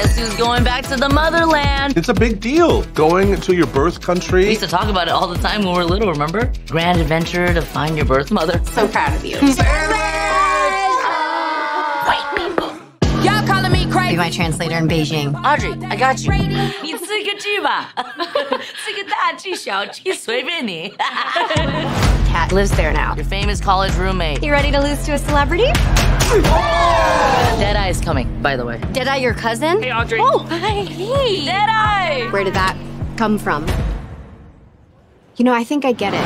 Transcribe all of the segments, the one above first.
Guess who's going back to the motherland? It's a big deal. Going to your birth We country. used to talk about it all the time when we were little, remember? Grand adventure to find your birth mother. So proud of you. Y'all calling me Be crazy. my translator in Beijing. Audrey, I got you. 你吃个鸡吧，吃个大鸡小鸡随便你。 Cat lives there now. Your famous college roommate. You ready to lose to a celebrity? Deadeye is coming, by the way. Deadeye, your cousin? Hey, Audrey. Oh, hi. Hey. Deadeye! Where did that come from? You know, I think I get it.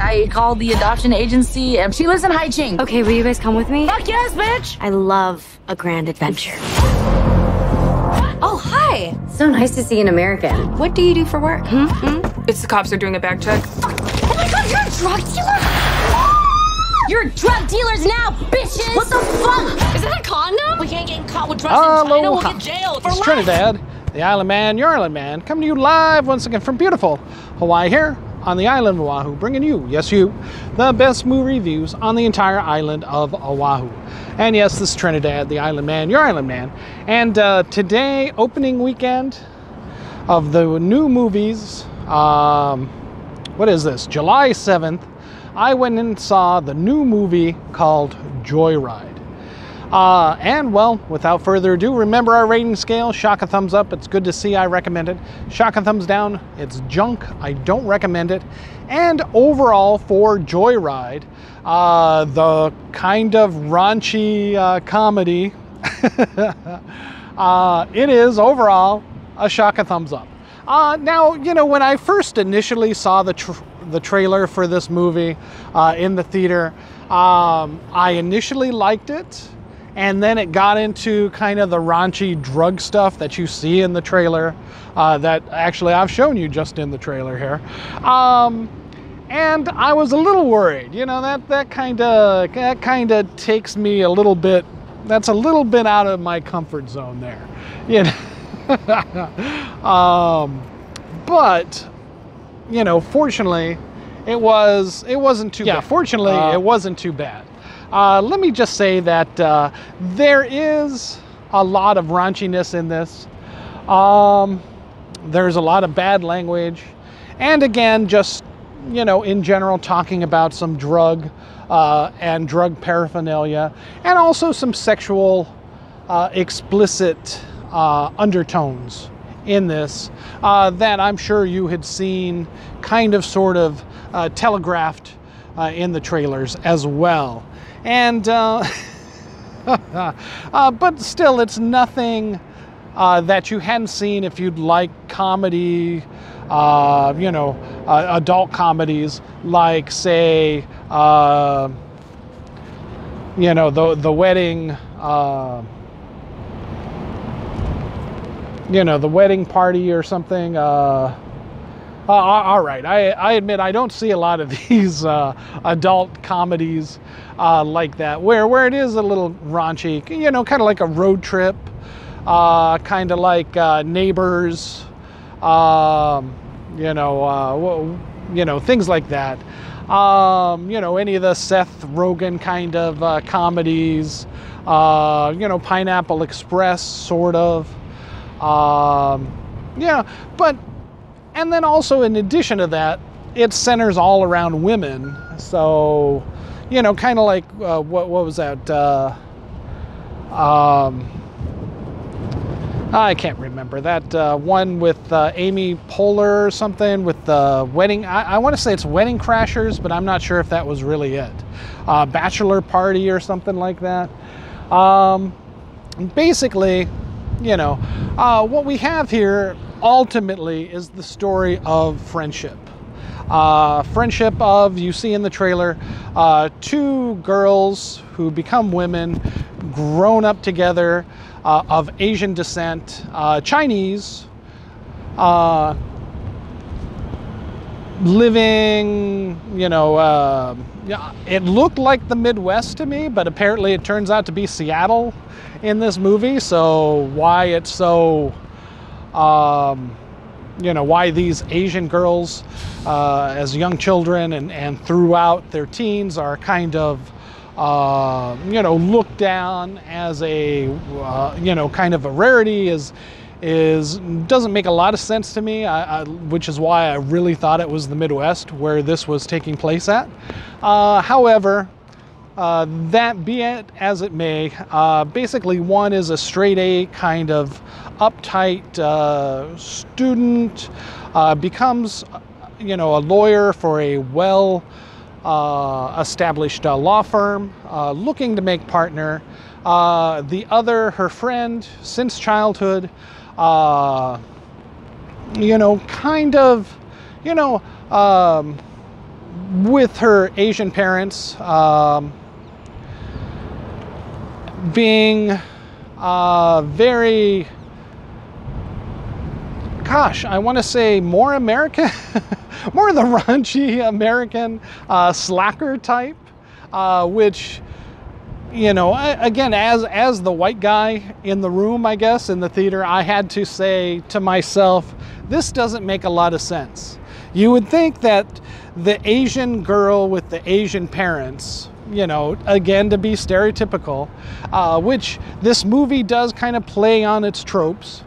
I called the adoption agency and she lives in Haiching. Okay, will you guys come with me? Fuck yes, bitch! I love a grand adventure. Oh, hi. So nice to see an American. What do you do for work? Hmm? Hmm? It's the cops are doing a back check. Oh my god, you're a drug dealer? You're drug dealers now, bitches! What the fuck? Is that a condom? We can't get caught with drugs in China. We'll get jailed for It's life. Trinidad, the Island Man, your Island Man, coming to you live once again from beautiful Hawaii here on the island of Oahu, bringing you, yes, you, the best movie reviews on the entire island of Oahu. And yes, this is Trinidad, the Island Man, your Island Man. And uh, today, opening weekend of the new movies, um, what is this, July 7th, I went and saw the new movie called Joy Ride. Uh, and well, without further ado, remember our rating scale. Shaka thumbs up. It's good to see. I recommend it. Shaka thumbs down. It's junk. I don't recommend it. And overall, for Joy Ride, uh, the kind of raunchy uh, comedy, uh, it is overall a shaka thumbs up. Uh, now, you know, when I first initially saw the the trailer for this movie uh, in the theater, um, I initially liked it, and then it got into kind of the raunchy drug stuff that you see in the trailer. Uh, that actually I've shown you just in the trailer here. Um, and I was a little worried. You know that that kind of that kind of takes me a little bit. That's a little bit out of my comfort zone there. You know. um, but you know, fortunately, it was it wasn't too yeah, bad. Fortunately, Uh, it wasn't too bad. Uh, let me just say that uh, there is a lot of raunchiness in this. Um, there's a lot of bad language, and again, just you know, in general, talking about some drug uh, and drug paraphernalia, and also some sexual uh, explicit uh, undertones in this uh, that I'm sure you had seen kind of sort of uh, telegraphed uh, in the trailers as well. And, uh, uh, but still, it's nothing uh, that you hadn't seen if you'd like comedy, you know, adult comedies like, say, you know, the, the wedding. You know, the wedding party or something. Uh, uh, all right, I, I admit I don't see a lot of these uh, adult comedies uh, like that, where where it is a little raunchy, you know, kind of like a road trip, uh, kind of like uh, Neighbors, um, you know, uh, you know, things like that. Um, you know, any of the Seth Rogen kind of comedies, you know, Pineapple Express, sort of. Um, yeah, but and then also in addition to that, it centers all around women. So, you know, kind of like uh, what what was that? Uh, um, I can't remember that uh, one with uh, Amy Poehler or something with the wedding. I, I want to say it's Wedding Crashers, but I'm not sure if that was really it. Uh, Bachelor Party or something like that. Um, basically, you know, uh, what we have here ultimately is the story of friendship. Uh, friendship of, you see in the trailer, uh, two girls who become women, grown up together, uh, of Asian descent, uh, Chinese, uh, living, you know, yeah, it looked like the Midwest to me, but apparently it turns out to be Seattle in this movie. So why it's so, um, you know, why these Asian girls, uh, as young children and, and throughout their teens, are kind of uh, you know, looked down as a, uh, you know, kind of a rarity is is doesn't make a lot of sense to me, I, I, which is why I really thought it was the Midwest where this was taking place at. Uh, however, uh, that be it as it may, uh, basically one is a straight A kind of uptight uh, student, uh, becomes, you know, a lawyer for a well uh, established uh, law firm, looking to make partner. the other, her friend since childhood, you know, kind of, you know, um, with her Asian parents, um, being uh, very, gosh, I want to say more American, more of the raunchy American uh, slacker type, uh, which, you know, again, as as the white guy in the room, I guess in the theater, I had to say to myself, this doesn't make a lot of sense. You would think that the Asian girl with the Asian parents you know, again, to be stereotypical, uh, which this movie does kind of play on its tropes,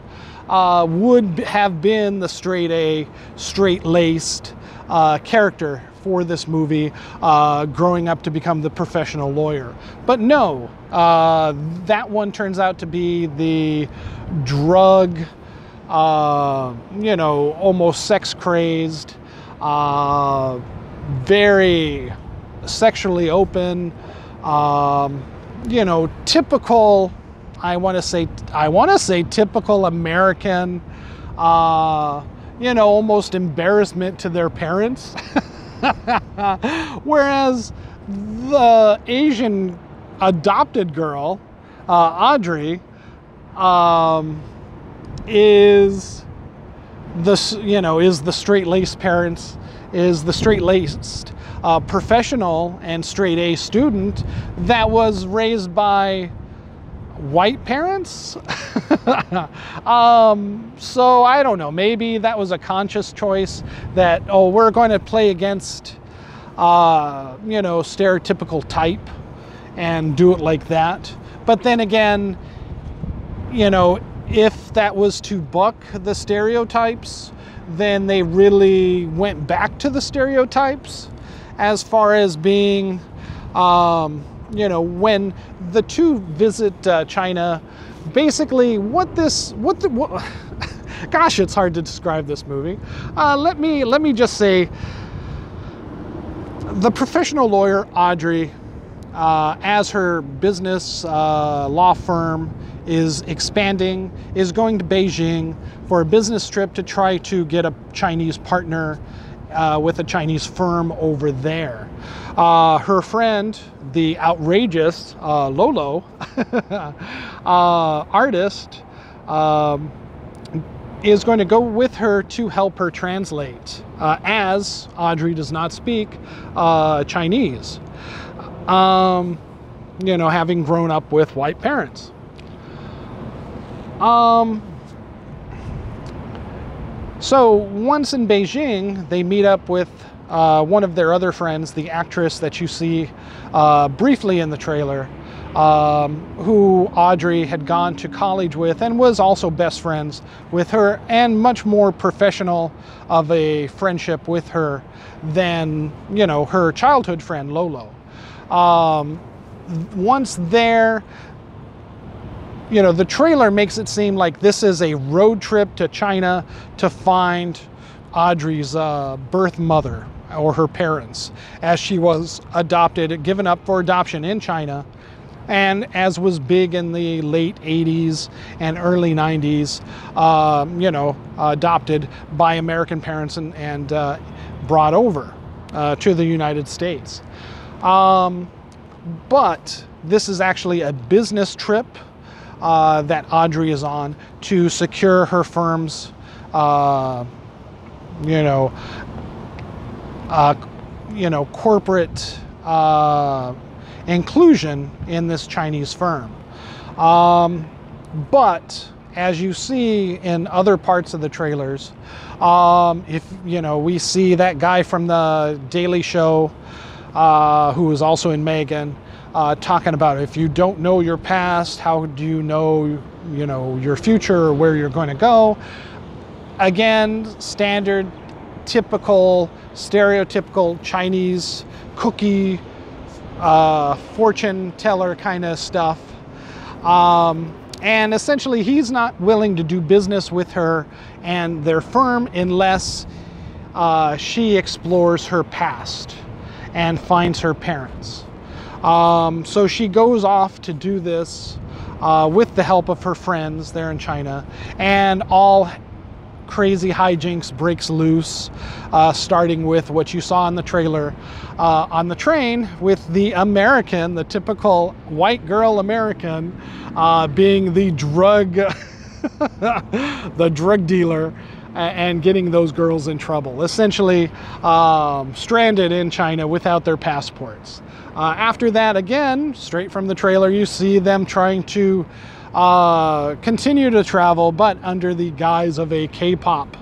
uh, would have been the straight A, straight laced uh, character for this movie, uh, growing up to become the professional lawyer. But no, uh, that one turns out to be the drug, uh, you know, almost sex crazed, very sexually open, um, you know, typical. I want to say I want to say typical American. Uh, you know, almost embarrassment to their parents. Whereas the Asian adopted girl, uh, Audrey, um, is the you know is the straight laced parents, is the straight laced uh, professional and straight A student that was raised by white parents. um, so I don't know. Maybe that was a conscious choice that, oh, we're going to play against, uh, you know, stereotypical type and do it like that. But then again, you know, if that was to buck the stereotypes, then they really went back to the stereotypes as far as being, um, you know, when the two visit uh, China, basically what this, what the, what, gosh, it's hard to describe this movie. Uh, let me let me just say, the professional lawyer Audrey, uh, as her business uh, law firm is expanding, is going to Beijing for a business trip to try to get a Chinese partner uh, with a Chinese firm over there. Uh, her friend, the outrageous uh, Lolo, uh, artist, um, is going to go with her to help her translate, uh, as Audrey does not speak uh, Chinese. Um, you know, having grown up with white parents. Um, so once in Beijing, they meet up with uh, one of their other friends, the actress that you see uh, briefly in the trailer, um, who Audrey had gone to college with and was also best friends with her, and much more professional of a friendship with her than you know her childhood friend Lolo. Um, once there, you know, the trailer makes it seem like this is a road trip to China to find Audrey's uh, birth mother or her parents, as she was adopted, given up for adoption in China, and as was big in the late 80s and early 90s, uh, you know, adopted by American parents and, and uh, brought over uh, to the United States. Um, but this is actually a business trip uh, that Audrey is on to secure her firm's, uh, you know, uh, you know, corporate uh, inclusion in this Chinese firm. Um, but as you see in other parts of the trailers, um, if you know, we see that guy from the Daily Show, uh, who was also in Megan uh, talking about if you don't know your past, how do you know, you know, your future or where you're going to go? Again, standard, typical, stereotypical Chinese cookie, uh, fortune teller kind of stuff. Um, and essentially, he's not willing to do business with her and their firm unless uh, she explores her past and finds her parents. Um, so she goes off to do this uh, with the help of her friends there in China, and all crazy hijinks breaks loose, uh, starting with what you saw in the trailer uh, on the train with the American, the typical white girl American, uh, being the drug, the drug dealer and getting those girls in trouble, essentially um, stranded in China without their passports. Uh, after that, again, straight from the trailer, you see them trying to uh, continue to travel, but under the guise of a K-pop,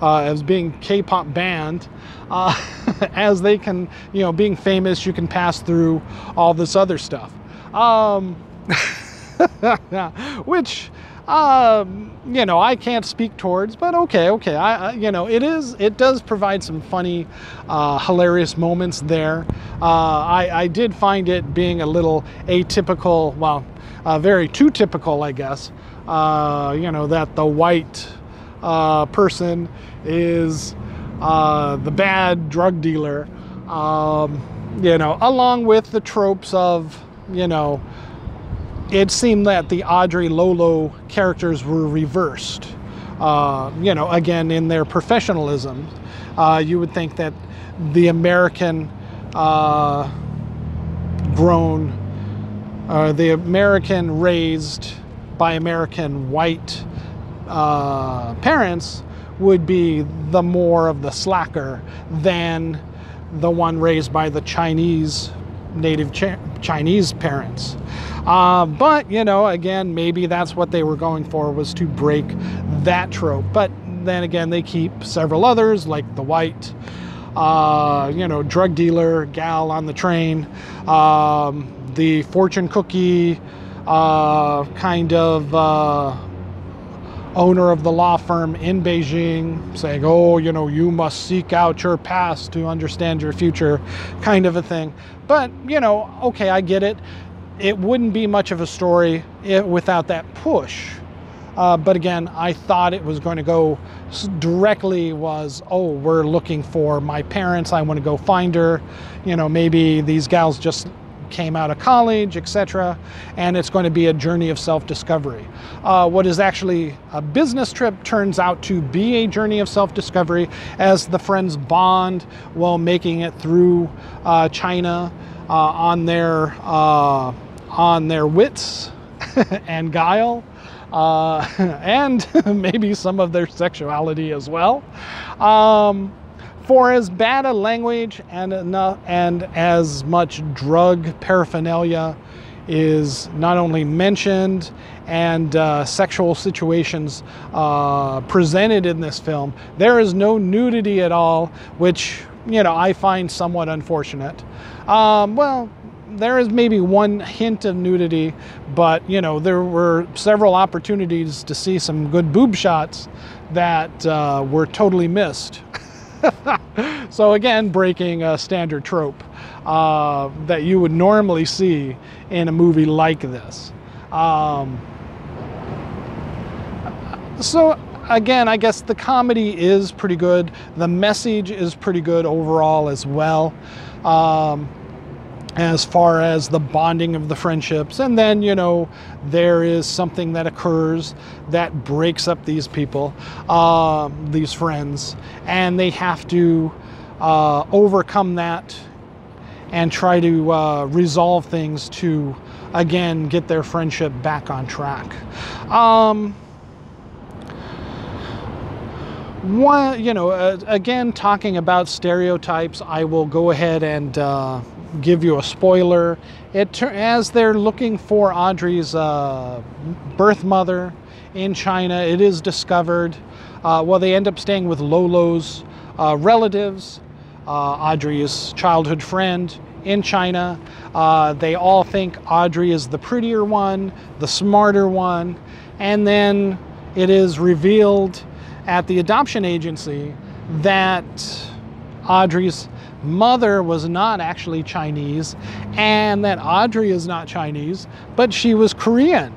uh, as being K-pop band. Uh, as they can, you know, being famous, you can pass through all this other stuff. Um, which um, you know, I can't speak towards, but okay, okay. I, I, you know, it is, it does provide some funny, uh, hilarious moments there. Uh, I, I did find it being a little atypical, well, uh, very too typical, I guess. Uh, you know, that the white uh, person is uh, the bad drug dealer. Um, you know, along with the tropes of, you know, it seemed that the Audrey Lolo characters were reversed. Uh, you know, again, in their professionalism, uh, you would think that the American uh, grown, uh, the American raised by American white uh, parents would be the more of the slacker than the one raised by the Chinese native Ch- Chinese parents. Uh, but, you know, again, maybe that's what they were going for was to break that trope. But then again, they keep several others, like the white, uh, you know, drug dealer gal on the train, um, the fortune cookie uh, kind of uh, owner of the law firm in Beijing saying, oh, you know, you must seek out your past to understand your future, kind of a thing. But, you know, okay, I get it. It wouldn't be much of a story without that push. Uh, but again, I thought it was going to go directly was, oh, we're looking for my parents. I want to go find her. You know, maybe these gals just came out of college, etc. And it's going to be a journey of self discovery. Uh, what is actually a business trip turns out to be a journey of self discovery as the friends bond while making it through uh, China uh, on their uh, on their wits and guile. Uh, and maybe some of their sexuality as well. Um, for as bad a language and, enough, and as much drug paraphernalia is not only mentioned and uh, sexual situations uh, presented in this film, there is no nudity at all, which you know I find somewhat unfortunate. Um, well, there is maybe one hint of nudity, but you know there were several opportunities to see some good boob shots that uh, were totally missed. so again, breaking a standard trope uh, that you would normally see in a movie like this. Um, so again, I guess the comedy is pretty good. The message is pretty good overall as well. Um, as far as the bonding of the friendships. And then, you know, there is something that occurs that breaks up these people, uh, these friends, and they have to uh, overcome that and try to uh, resolve things to, again, get their friendship back on track. Um, one, you know, uh, again, talking about stereotypes, I will go ahead and uh, give you a spoiler. It as they're looking for Audrey's uh, birth mother in China, it is discovered. Uh, well, they end up staying with Lolo's uh, relatives, uh, Audrey's childhood friend in China. They all think Audrey is the prettier one, the smarter one, and then it is revealed at the adoption agency that Audrey's mother was not actually Chinese and that Audrey is not Chinese, but she was Korean.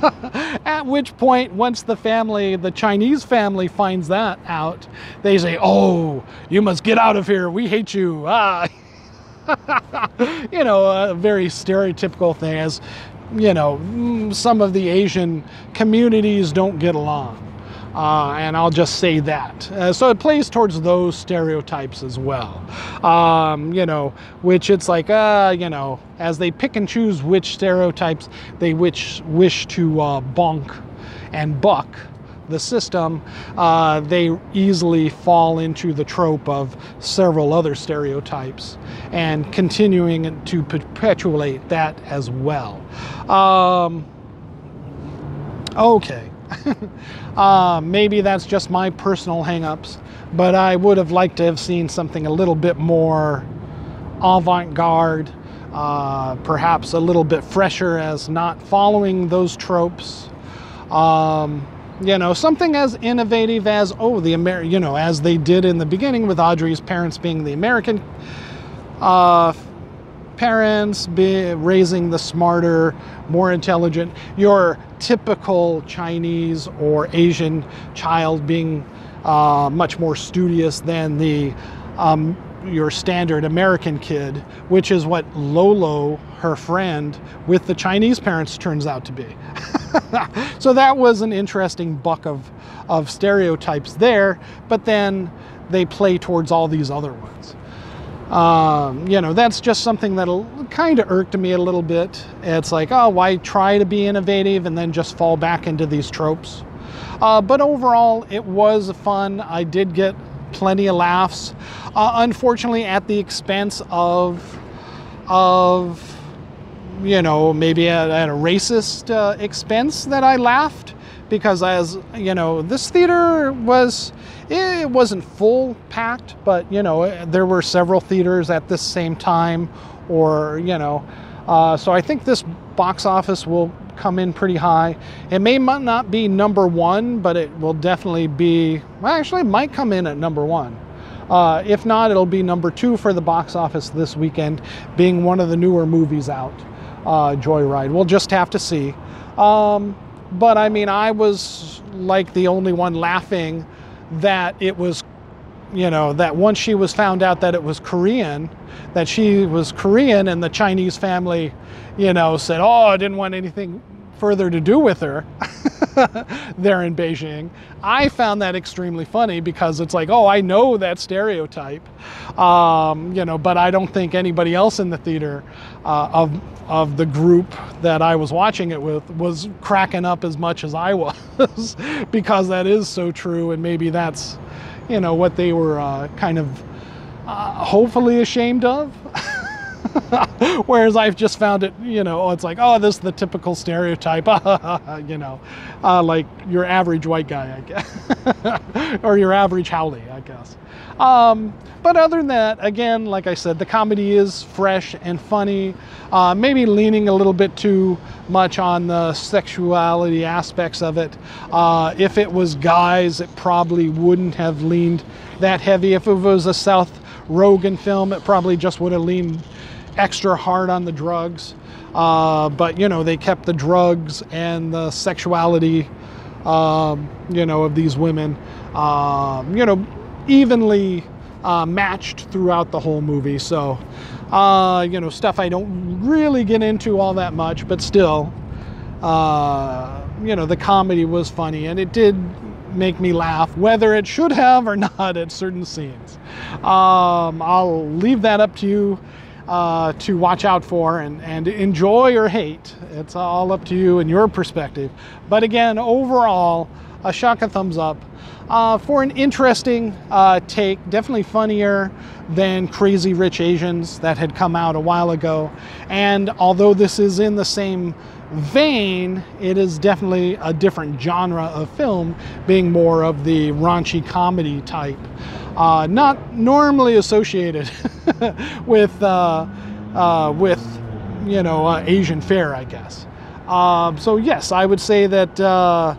At which point, once the family, the Chinese family, finds that out, they say, Oh, you must get out of here. We hate you. Ah. you know, a very stereotypical thing, as, you know, mm, some of the Asian communities don't get along. Uh, and I'll just say that. Uh, so it plays towards those stereotypes as well. Um, you know, which it's like, uh, you know, as they pick and choose which stereotypes they which wish to uh, bonk and buck the system, uh, they easily fall into the trope of several other stereotypes and continuing to perpetuate that as well. Um, okay. uh, maybe that's just my personal hangups, but I would have liked to have seen something a little bit more avant garde, uh, perhaps a little bit fresher as not following those tropes. Um, you know, something as innovative as, oh, the Amer, you know, as they did in the beginning with Audrey's parents being the American uh, parents, be raising the smarter, more intelligent, your typical Chinese or Asian child being uh, much more studious than the um, your standard American kid, which is what Lolo, her friend with the Chinese parents, turns out to be. so that was an interesting buck of, of stereotypes there, but then they play towards all these other ones. Um, you know, that's just something that kind of irked me a little bit. It's like, oh, why try to be innovative and then just fall back into these tropes? Uh, but overall, it was fun. I did get plenty of laughs. Uh, unfortunately, at the expense of, of, you know, maybe at, at a racist uh, expense that I laughed because as you know, this theater was it wasn't full packed, but you know, there were several theaters at this same time, or you know, uh, so I think this box office will come in pretty high. It may not be number one, but it will definitely be. Well, actually, it might come in at number one. Uh, if not, it'll be number two for the box office this weekend, being one of the newer movies out, uh, Joy Ride. We'll just have to see. Um, but I mean, I was like the only one laughing that it was, you know, that once she was found out that it was Korean, that she was Korean and the Chinese family, you know, said, oh, I didn't want anything further to do with her there in Beijing. I found that extremely funny because it's like, oh, I know that stereotype, um, you know, but I don't think anybody else in the theater uh, of of the group that I was watching it with was cracking up as much as I was because that is so true, and maybe that's, you know, what they were uh, kind of uh, hopefully ashamed of. Whereas I've just found it, you know, it's like, oh, this is the typical stereotype, you know, uh, like your average white guy, I guess, or your average haole, I guess. Um, but other than that, again, like I said, the comedy is fresh and funny, uh, maybe leaning a little bit too much on the sexuality aspects of it. Uh, if it was guys, it probably wouldn't have leaned that heavy. If it was a Seth Rogen film, it probably just would have leaned extra hard on the drugs. Uh, but you know, they kept the drugs and the sexuality, um, you know, of these women, um, you know, evenly uh, matched throughout the whole movie. So, uh, you know, stuff I don't really get into all that much, but still, uh, you know, the comedy was funny and it did make me laugh, whether it should have or not at certain scenes. Um, I'll leave that up to you uh, to watch out for and, and enjoy or hate. It's all up to you and your perspective. But again, overall, a shaka thumbs up uh, for an interesting uh, take, definitely funnier than Crazy Rich Asians that had come out a while ago. And although this is in the same vein, it is definitely a different genre of film, being more of the raunchy comedy type. Uh, not normally associated with uh, uh, with, you know, uh, Asian fare, I guess. Um, so yes, I would say that uh,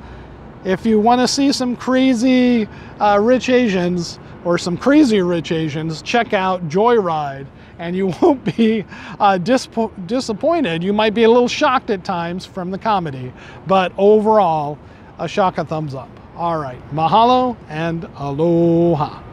if you want to see some crazy uh, rich Asians or some crazy rich Asians, check out Joy Ride, and you won't be uh, dis- disappointed. You might be a little shocked at times from the comedy, but overall, a shaka thumbs up. All right, mahalo and aloha.